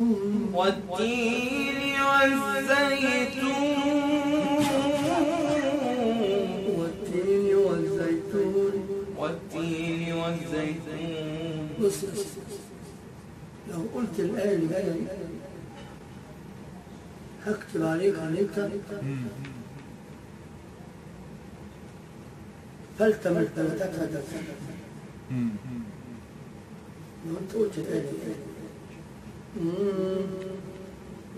والتين والزيتون والتين والزيتون والتين والزيتون بص. لو قلت الآية اللي جاية دي هكتب عليك عليك فلتم ثلاثتها دفع لو أنت قلت مم.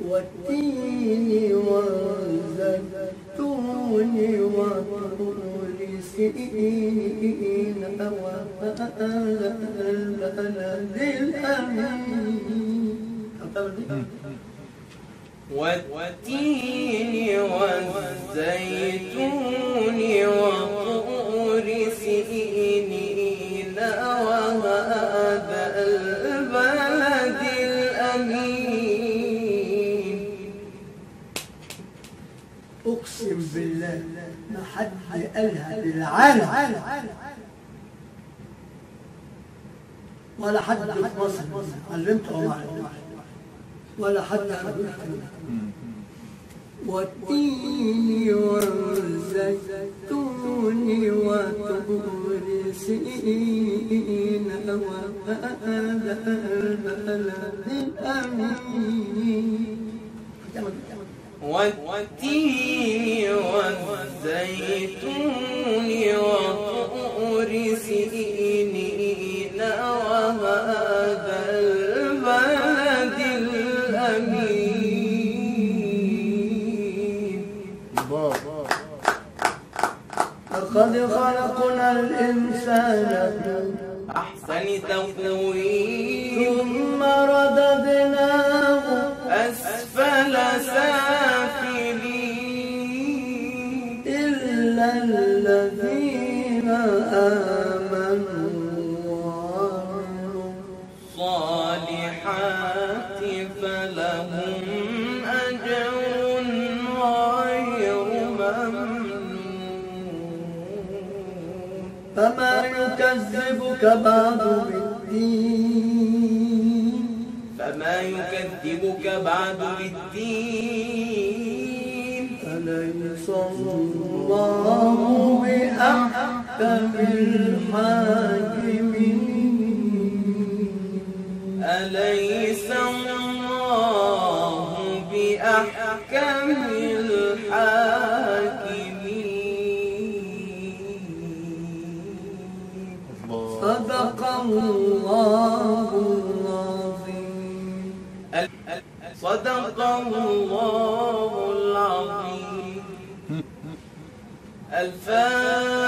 والتين والزيتون وطور سينين وهذا البلد الأمين والتين والزيتون وطور أقسم بالله ما حد قالها للعالم ولا حد في مصر علمته ولا حد والتين والزيتون وطور سينين وهذا البلد الأمين. والتين والزيتون وطور سينين وهذا البلد الأمين. لقد خلقنا الإنسان أحسن تقويم ثم رددناه الذين آمنوا. وعملوا الصالحات فلهم أجر غير ممنون. فما يكذبك بعد بالدين. فما يكذبك بعد بالدين. أليس الله بأحكم الحاكمين أليس الله بأحكم الحاكمين صدق الله العظيم. صدق الله الفاتحة.